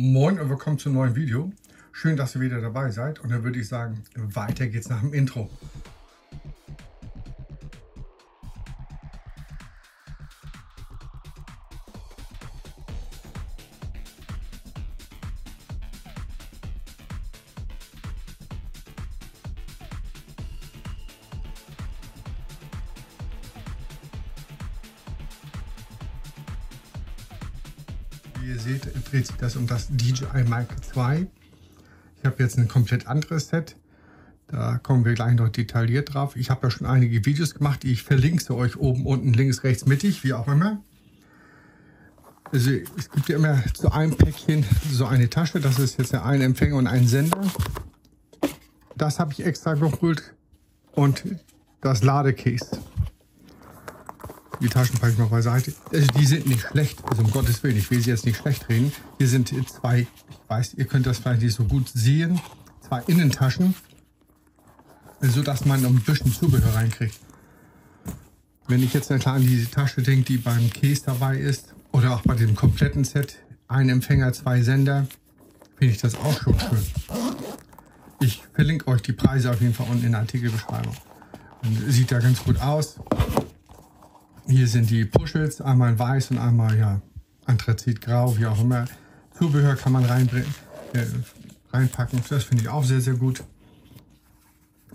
Moin und willkommen zum neuen Video. Schön, dass ihr wieder dabei seid und dann würde ich sagen, weiter geht's nach dem Intro. Wie ihr seht, dreht sich das um das DJI Mic 2. Ich habe jetzt ein komplett anderes Set. Da kommen wir gleich noch detailliert drauf. Ich habe ja schon einige Videos gemacht, die ich verlinke euch oben, unten, links, rechts, mittig, wie auch immer. Also es gibt ja immer zu einem Päckchen so eine Tasche. Das ist jetzt ein Empfänger und ein Sender. Das habe ich extra geholt. Und das Ladecase. Die Taschen packe ich noch beiseite. Also die sind nicht schlecht, also um Gottes Willen, ich will sie jetzt nicht schlecht reden. Hier sind zwei, ich weiß, ihr könnt das vielleicht nicht so gut sehen, zwei Innentaschen, so dass man ein bisschen Zubehör reinkriegt. Wenn ich jetzt klar an diese Tasche denke, die beim Case dabei ist, oder auch bei dem kompletten Set, ein Empfänger, zwei Sender, finde ich das auch schon schön. Ich verlinke euch die Preise auf jeden Fall unten in der Artikelbeschreibung. Sieht ja ganz gut aus. Hier sind die Puschels, einmal weiß und einmal ja Anthrazitgrau, wie auch immer. Zubehör kann man reinbringen, äh, reinpacken. Das finde ich auch sehr, sehr gut.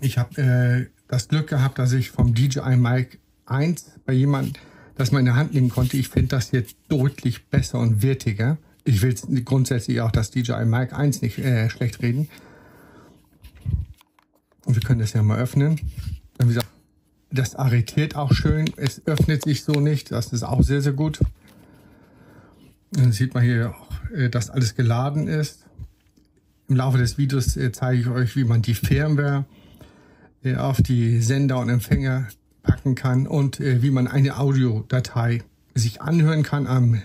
Ich habe äh, das Glück gehabt, dass ich vom DJI Mic 1 bei jemandem das mal in der Hand nehmen konnte. Ich finde das hier deutlich besser und wertiger. Ich will grundsätzlich auch das DJI Mic 1 nicht äh, schlecht reden. Und wir können das ja mal öffnen. Das arretiert auch schön. Es öffnet sich so nicht. Das ist auch sehr, sehr gut. Dann sieht man hier auch, äh, dass alles geladen ist. Im Laufe des Videos äh, zeige ich euch, wie man die Firmware äh, auf die Sender und Empfänger packen kann und wie man eine Audiodatei sich anhören kann am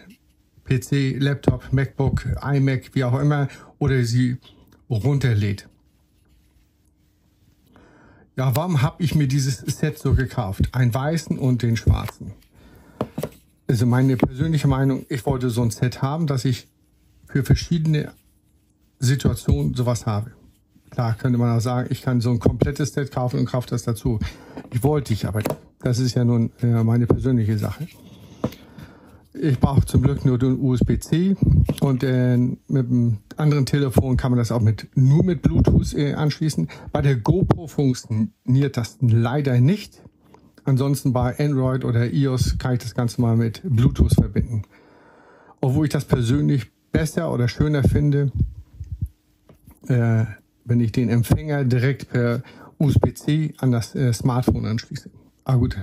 PC, Laptop, MacBook, iMac, wie auch immer, oder sie runterlädt. Ja, warum habe ich mir dieses Set so gekauft? Einen weißen und den schwarzen. Also meine persönliche Meinung, ich wollte so ein Set haben, dass ich für verschiedene Situationen sowas habe. Klar könnte man auch sagen, ich kann so ein komplettes Set kaufen und kaufe das dazu. Ich wollte ich, aber das ist ja nun äh, meine persönliche Sache. Ich brauche zum Glück nur den USB-C und äh, mit dem anderen Telefon kann man das auch mit nur mit Bluetooth äh, anschließen. Bei der GoPro funktioniert das leider nicht. Ansonsten bei Android oder iOS kann ich das Ganze mal mit Bluetooth verbinden. Obwohl ich das persönlich besser oder schöner finde, äh, wenn ich den Empfänger direkt per USB-C an das äh, Smartphone anschließe. Aber gut,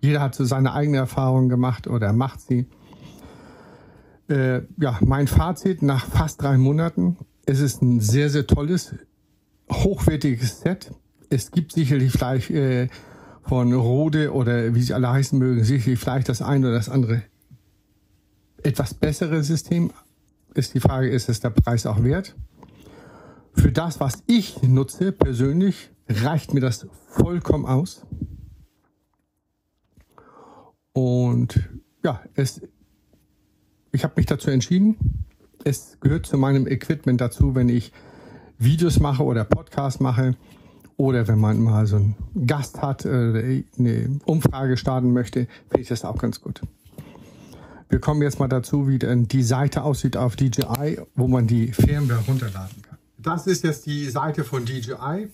jeder hat so seine eigene Erfahrung gemacht oder macht sie. Äh, ja, mein Fazit nach fast drei Monaten. Es ist ein sehr, sehr tolles, hochwertiges Set. Es gibt sicherlich vielleicht äh, von Rode oder wie sie alle heißen mögen, sicherlich vielleicht das eine oder das andere etwas bessere System. Ist die Frage, ist es der Preis auch wert? Für das, was ich nutze persönlich, reicht mir das vollkommen aus. Und ja, es ich habe mich dazu entschieden. Es gehört zu meinem Equipment dazu, wenn ich Videos mache oder Podcasts mache oder wenn man mal so einen Gast hat, äh, eine Umfrage starten möchte, finde ich das auch ganz gut. Wir kommen jetzt mal dazu, wie denn die Seite aussieht auf DJI, wo man die Firmware runterladen kann. Das ist jetzt die Seite von DJI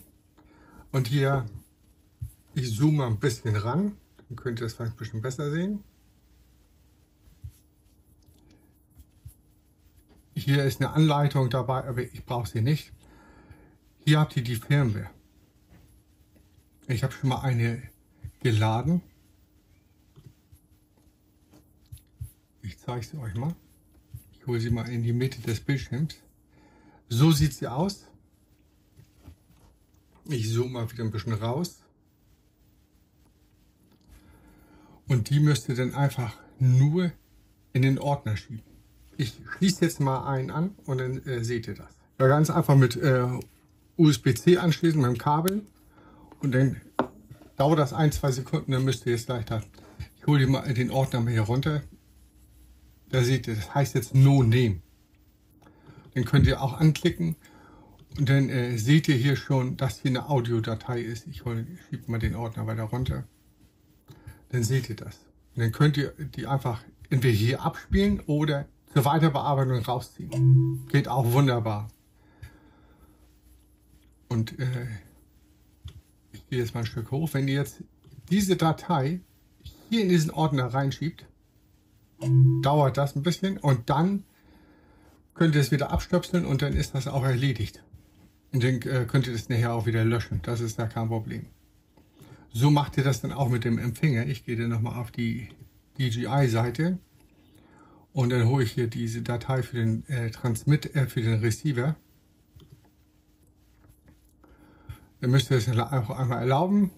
und hier, ich zoome ein bisschen ran, dann könnt ihr das vielleicht ein bisschen besser sehen. Hier ist eine Anleitung dabei, aber ich brauche sie nicht. Hier habt ihr die Firmware. Ich habe schon mal eine geladen. Ich zeige sie euch mal. Ich hole sie mal in die Mitte des Bildschirms. So sieht sie aus. Ich zoome mal wieder ein bisschen raus. Und die müsst ihr dann einfach nur in den Ordner schieben. Ich schließe jetzt mal einen an und dann äh, seht ihr das. Ja, ganz einfach mit äh, USB-C anschließen mit dem Kabel und dann dauert das ein, zwei Sekunden, dann müsst ihr jetzt gleich da. Ich hole mal den Ordner mal hier runter. Da seht ihr, das heißt jetzt No Name. Den könnt ihr auch anklicken und dann äh, seht ihr hier schon, dass hier eine Audiodatei ist. Ich, ich schiebe mal den Ordner weiter runter. Dann seht ihr das. Und dann könnt ihr die einfach entweder hier abspielen oder zur Weiterbearbeitung rausziehen. Geht auch wunderbar. Und äh, ich gehe jetzt mal ein Stück hoch. Wenn ihr jetzt diese Datei hier in diesen Ordner reinschiebt, dauert das ein bisschen und dann könnt ihr es wieder abstöpseln und dann ist das auch erledigt. Und dann äh, könnt ihr das nachher auch wieder löschen. Das ist da kein Problem. So macht ihr das dann auch mit dem Empfänger. Ich gehe dann nochmal auf die DJI-Seite und dann hole ich hier diese Datei für den äh, Transmit, äh, für den Receiver. Dann müsst ihr das auch einmal erlauben.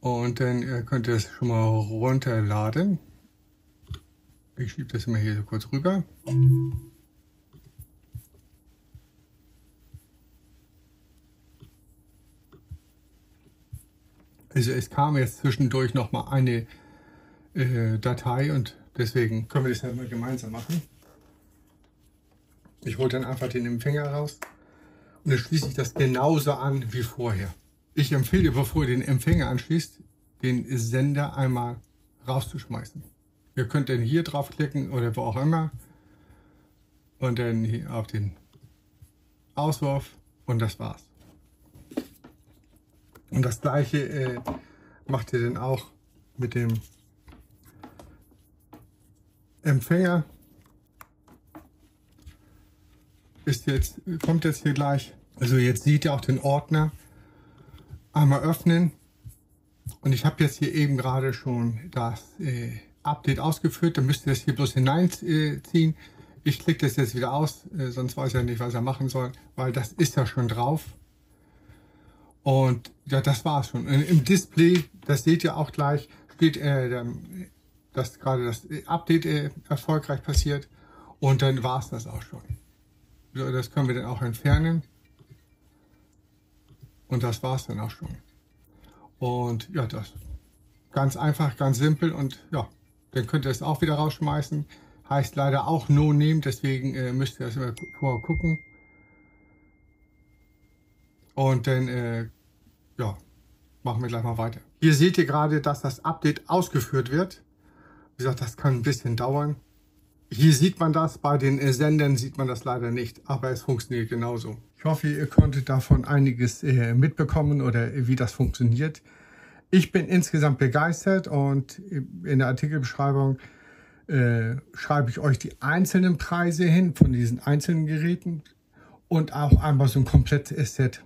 Und dann äh, könnt ihr es schon mal runterladen. Ich schiebe das mal hier so kurz rüber. Also es kam jetzt zwischendurch noch mal eine äh, Datei und deswegen können wir das ja mal gemeinsam machen. Ich hole dann einfach den Empfänger raus und dann schließe ich das genauso an wie vorher. Ich empfehle, bevor ihr den Empfänger anschließt, den Sender einmal rauszuschmeißen. Ihr könnt dann hier draufklicken oder wo auch immer und dann hier auf den Auswurf und das war's. Und das gleiche äh, macht ihr dann auch mit dem Empfänger. Ist jetzt, kommt jetzt hier gleich. Also jetzt seht ihr auch den Ordner. Einmal öffnen. Und ich habe jetzt hier eben gerade schon das äh, Update ausgeführt. Dann müsst ihr das hier bloß hineinziehen. Ich klicke das jetzt wieder aus, äh, sonst weiß er nicht, was er machen soll, weil das ist ja schon drauf. Und ja, das war's schon. Und Im Display, das seht ihr auch gleich, steht, äh, dass gerade das Update äh, erfolgreich passiert. Und dann war's das auch schon. So, das können wir dann auch entfernen. Und das war's dann auch schon. Und ja, das ganz einfach, ganz simpel und ja, dann könnt ihr es auch wieder rausschmeißen. Heißt leider auch No Name, deswegen äh, müsst ihr das immer vorher gucken. Und dann äh, ja, machen wir gleich mal weiter. Hier seht ihr gerade, dass das Update ausgeführt wird. Wie gesagt, das kann ein bisschen dauern. Hier sieht man das, bei den Sendern sieht man das leider nicht, aber es funktioniert genauso. Ich hoffe, ihr konntet davon einiges äh, mitbekommen oder wie das funktioniert. Ich bin insgesamt begeistert und in der Artikelbeschreibung äh, schreibe ich euch die einzelnen Preise hin von diesen einzelnen Geräten und auch einmal so ein komplettes Set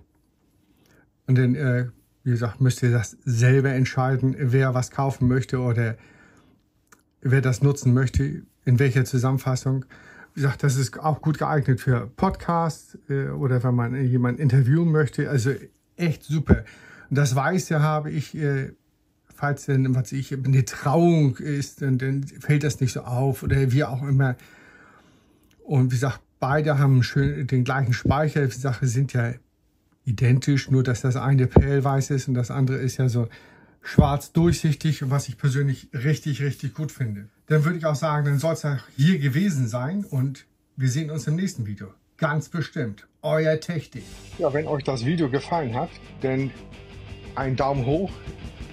und dann, äh, wie gesagt, müsst ihr das selber entscheiden, wer was kaufen möchte oder wer das nutzen möchte, in welcher Zusammenfassung. Wie gesagt, das ist auch gut geeignet für Podcasts äh, oder wenn man jemanden interviewen möchte. Also echt super. Und das Weiße habe ich, äh, falls denn, was ich, eine Trauung ist, dann, fällt das nicht so auf oder wie auch immer. Und wie gesagt, beide haben schön den gleichen Speicher. Die Sache sind ja identisch, nur dass das eine pellweiß ist und das andere ist ja so schwarz durchsichtig, was ich persönlich richtig, richtig gut finde. Dann würde ich auch sagen, dann soll es ja hier gewesen sein und wir sehen uns im nächsten Video. Ganz bestimmt. Euer Technik. Ja, wenn euch das Video gefallen hat, dann einen Daumen hoch,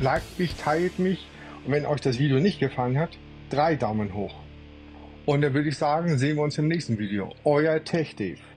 liked mich, teilt mich und wenn euch das Video nicht gefallen hat, drei Daumen hoch. Und dann würde ich sagen, sehen wir uns im nächsten Video. Euer TechDave.